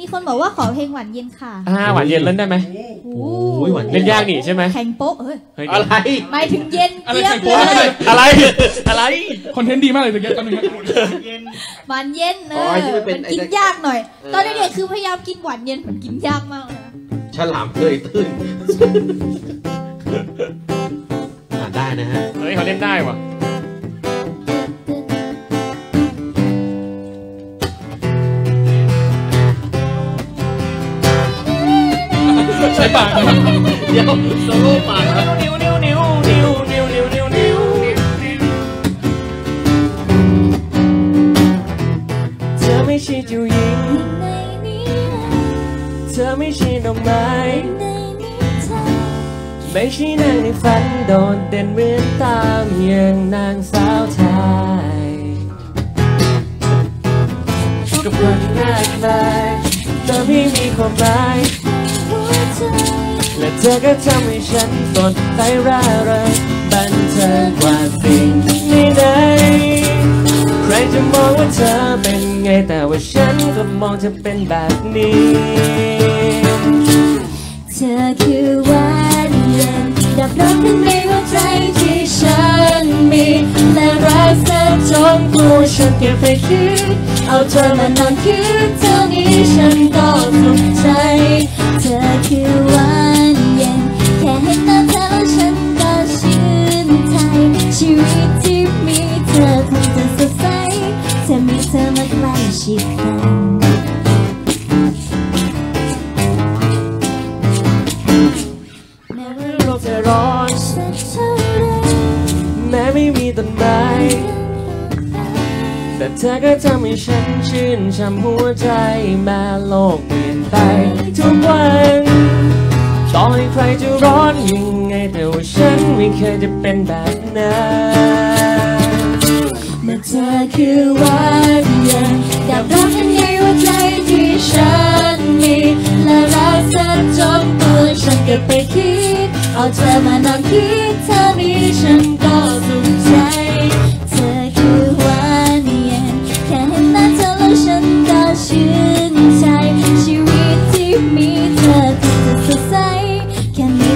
มีคนบอกว่าขอเพลงหวานเย็นค่ะ อ่าหวานเย็นเล่นได้ไหมโอ้โอ้ยหวานเล่นยากนี่ใช่ไหมแข่งโป๊ะเฮ้ยเฮ้ยอะไรหมายถึงเย็นอะไรเจี๊ยบแข่งโป๊ะเลอะไรยอะไรอะไรคอนเทนต์ดีมากเลยตะเกียบตอนนึงครับหวานเย็นเออ๋ออไอ้ที่มันเป็นมันไอ้กินนั่นยากหน่อยเออตอนเด็กๆคือพยายามกินหวานเย็นมันกินยากมากเลยนะฉลามเคยตื้นอ่านได้นะฮะเฮ้ยเขาเล่นได้ว่ะ ใช้ปากนะเดี๋ยวโซโล่ปากครับนิ้วนิ้วนิ้วนิ้วนิ้วนิ้วนิ้วนิ้วเธอไม่ใช่เจ้าหญิงเธอไม่ใช่ดอกไม้ในนี้เธอไม่ใช่นางในฝันโดดเด่นเหมือนตามอย่างนางสาวไทยก็เพื่อนหน้าคลายเธอไม่มีความหมาย และเธอก็ทำให้ฉันสดใสร่าเริงบันเทิงกว่าสิ่งใดใครจะมองว่าเธอเป็นไงแต่ว่าฉันก็มองเธอเป็นแบบนี้ เธอคือวานเย็นดับร้อนข้างในหัวใจที่ฉันมีและรักเธอจนตัวฉันเก็บไปคิด เอาเธอมานอนคิดเท่านี้ฉันก็สุขใจ เธอคือวานเย็น แค่เห็นหน้าเธอแล้วฉันก็ชื่นใจชีวิตที่มีเธอคงจะสดใสถ้ามีเธอมาใกล้ชิดกันแม้ว่าโลกจะร้อนสักเท่าไรแม้ไม่มีต้นไม้ แต่เธอก็ทำให้ฉันชื่นช่ำหัวใจแม้โลกเปลี่ยนไปทุกวันต่อให้ใครจะร้อนยังไงแต่ว่าฉันไม่เคยจะเป็นแบบนั้นเมื่อเธอคือหวานเย็นดับร้อนข้างในหัวใจที่ฉันมีและรักเธอจนตัวฉันเก็บไปคิดเอาเธอมานอนคิดเท่านี้ฉัน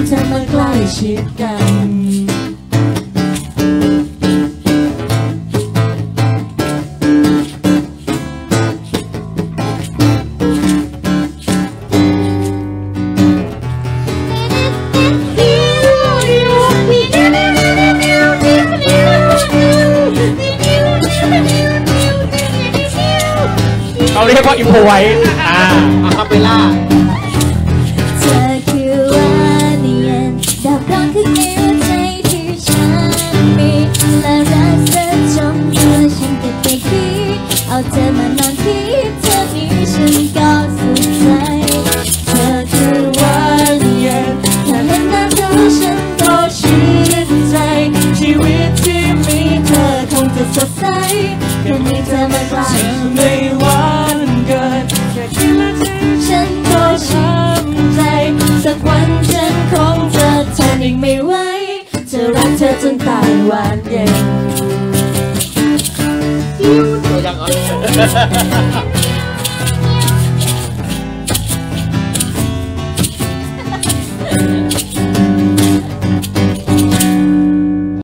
ธอมาใกล้ชิดกันเขาเรียกว่าอิมโพไว้อ่าอะคาเปล่า แค่มีเธอมาใกล้ในวันเกิดแค่คิดและเธอฉันก็ช้ำใจ สักวันฉันคงจะทนอีกไม่ไหวจะรักเธอจนตายหวานเย็น